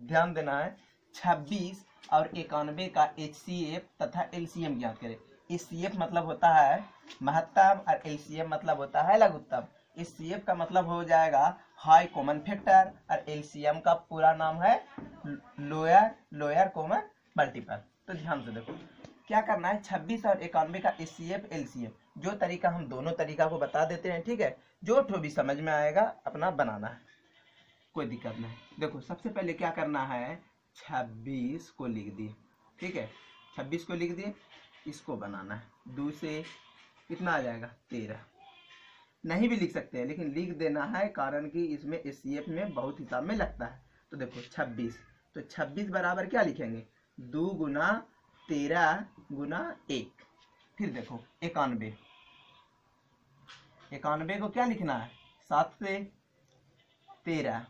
ध्यान देना है, छब्बीस और इक्यानवे का एच तथा एलसीएम ज्ञात करें। एचसीएफ मतलब होता है महत्तम और एलसीएम मतलब होता है लघुत्तम। इस का मतलब हो जाएगा हाई कॉमन फैक्टर और एलसीएम का पूरा नाम है लोअर लोअर कॉमन मल्टीपल तो ध्यान से देखो, क्या करना है? 26 और इक्यानवे का एच सी जो तरीका हम दोनों तरीका को बता देते हैं, ठीक है? जो भी समझ में आएगा, अपना बनाना है। कोई दिक्कत नहीं। देखो, सबसे पहले क्या करना है 26 को लिख दिए। ठीक है? 26 को लिख दिए, इसको बनाना है। दो से कितना आ जाएगा? तेरह। नहीं भी लिख सकते हैं, लेकिन लिख देना है, कारण कि इसमें एस में बहुत हिसाब में लगता है। तो देखो 26 तो 26 बराबर क्या लिखेंगे? दो गुना तेरह गुना एक। फिर देखो इक्यानवे इक्यानवे को क्या लिखना है? सात से तेरह।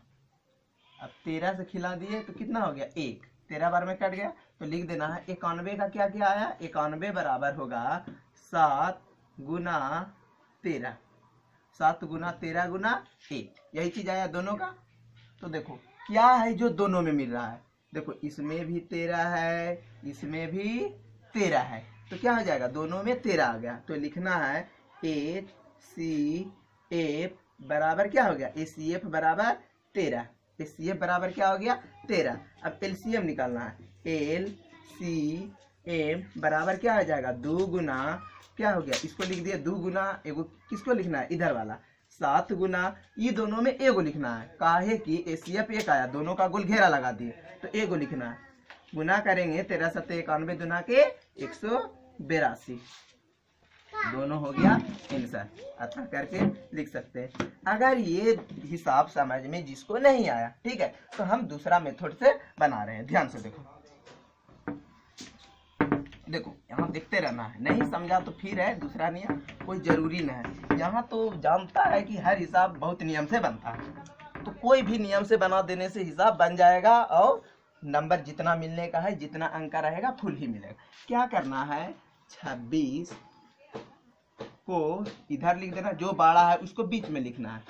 अब तेरह से खिला दिए तो कितना हो गया? एक। तेरह बार में कट गया तो लिख देना है, इक्यानवे का क्या क्या आया? इक्यानवे बराबर होगा सात गुना तेरह। सात गुना तेरह गुना एक। यही चीज़ आया दोनों का? तो देखो, क्या है जो दोनों में मिल रहा है? देखो, इसमें भी तेरह है, इसमें भी तेरह है। तो क्या हो जाएगा? दोनों में तेरह आ गया। तो लिखना है एच सी, एफ़ बराबर क्या हो गया? ए, सी, एफ़ बराबर तेरह। ए सी एफ़ बराबर क्या हो गया? तेरह। अब एलसीएम निकालना है। एल सी एम बराबर क्या हो जाएगा? दो गुना क्या हो गया? इसको लिख दिया दो गुना एगो किसको लिखना है? इधर वाला। सात गुना, ये दोनों में एगो लिखना है। काहे कि एसीएफ एक आया, दोनों का गोल घेरा लगा दिए। तो एगो लिखना है। गुना करेंगे तेरह सत्तर इक्यानवे दुना के एक सौ बेरासी। दोनों हो गया आंसर अतः करके लिख सकते हैं। अगर ये हिसाब समझ में जिसको नहीं आया, ठीक है तो हम दूसरा मेथड से बना रहे हैं। ध्यान से देखो। देखो, यहाँ देखते रहना है। नहीं समझा तो फिर है, दूसरा नियम कोई ज़रूरी नहीं है। यहाँ तो जानता है कि हर हिसाब बहुत नियम से बनता है। तो कोई भी नियम से बना देने से हिसाब बन जाएगा और नंबर जितना मिलने का है, जितना अंक रहेगा, फुल ही मिलेगा। क्या करना है? छब्बीस को इधर लिख देना, जो बाड़ा है उसको बीच में लिखना है।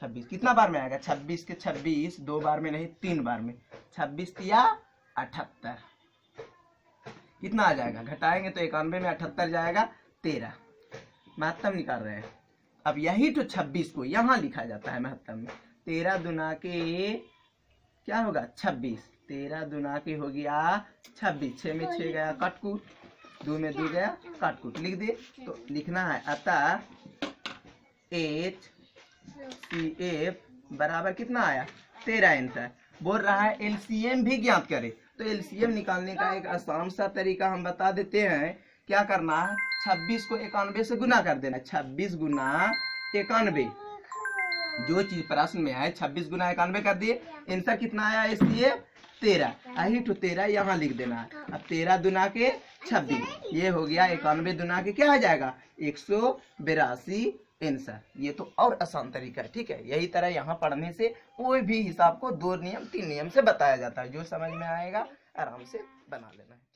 छब्बीस, कितना बार में आएगा? छब्बीस के छब्बीस, दो बार में नहीं, तीन बार में। छब्बीस तिया अठहत्तर। कितना आ जाएगा? घटाएँगे तो इक्यानवे में अठहत्तर जाएगा, तेरह। महत्तम निकाल रहे हैं। अब यही तो छब्बीस को यहाँ लिखा जाता है महत्तम में। तेरह दुना के, क्या होगा? छब्बीस। तेरह दुना के हो गया छब्बीस छः में छः गया, कटकुट। दो में दो गया कटकुट लिख दिए तो लिखना है, अतः एच सी एफ़ बराबर कितना आया? तेरह आंसर बोल रहा है, एलसीएम भी ज्ञात करे। तो एलसीएम निकालने का एक आसान सा तरीका हम बता देते हैं। क्या करना है? छब्बीस को इक्यानवे से गुना कर देना। छब्बीस गुना इक्यानवे। जो चीज़ प्रश्न में आए, छब्बीस गुना इक्यानवे कर दिए। आंसर कितना आया इसलिए तेरह अही टू तेरह यहाँ लिख देना। है अब तेरह दुना के छब्बीस, ये हो गया इक्यानवे दुना के, क्या आ जाएगा? एक सौ बेरासी आंसर ये तो और आसान तरीका है, ठीक है? यही तरह यहाँ पढ़ने से कोई भी हिसाब को दो नियम, तीन नियम से बताया जाता है। जो समझ में आएगा, आराम से बना लेना है।